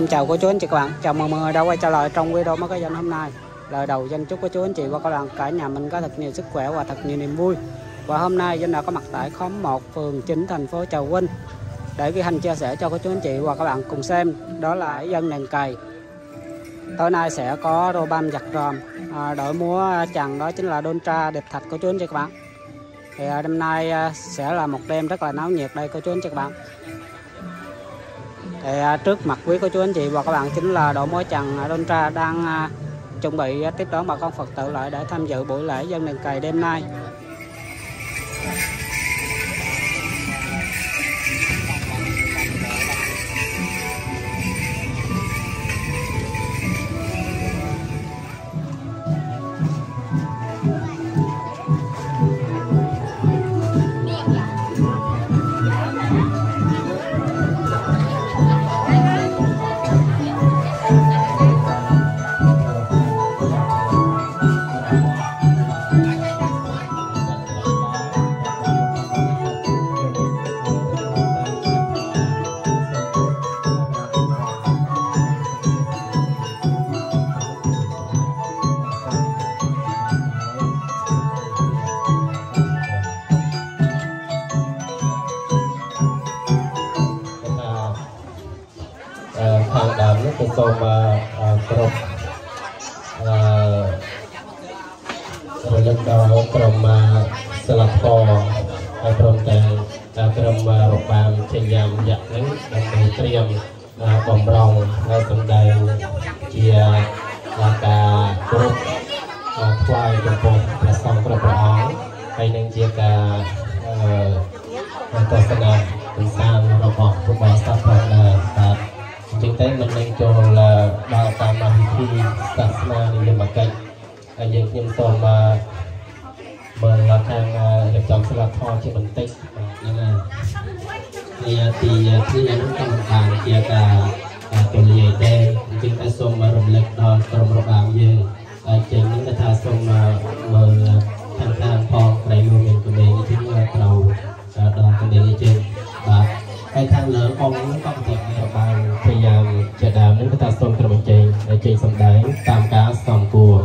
em chào cô chú anh chị các bạn. Chào mừng mọi người đã quay trở lại trong video mới có dân hôm nay. Lời đầu danh chúc cô chú anh chị và các bạn cả nhà mình có thật nhiều sức khỏe và thật nhiều niềm vui. Và hôm nay dân đã có mặt tại khóm 1 phường 9 thành phố Trà Vinh. Để ghi hành chia sẻ cho cô chú anh chị và các bạn cùng xem đó là dân đèn cày. Tối nay sẽ có rô băm giặt ròm. À, đội múa chàng đó chính là đôn tra đẹp thạch cô chú anh chị các bạn. Thì à, đêm nay à, sẽ là một đêm rất là náo nhiệt đây cô chú anh chị các bạn thì à, trước mặt quý cô chú anh chị và các bạn chính là đội mối trần đôn à, tra đang à, chuẩn bị tiếp đón bà con Phật tử lại để tham dự buổi lễ dân đền cày đêm nay. សាសនានិយមកិច្ចហើយយើងខ្ញុំសូមមើលខាងរៀបចំស្លាធម៌ជាបន្តិចហ្នឹងហើយទីទីនេះកម្មការជាការទូលាយដែរអញ្ចឹងតែសូមរំលឹកដល់ក្រុមរបាំយើងហើយចេញនេះគេថាសូមមើលខាងខាងផងក្រៃមួយមានកម្លេងនេះត្រូវដល់កម្លេងនេះចេញបាទ ហើយខាងលើអង្គនេះក៏ប្រតិបត្តិបានព្យាយាមជាដើមនឹងគឺថាសូមក្រុមជ័យជ័យសម្ដែងតាមការសំគួរ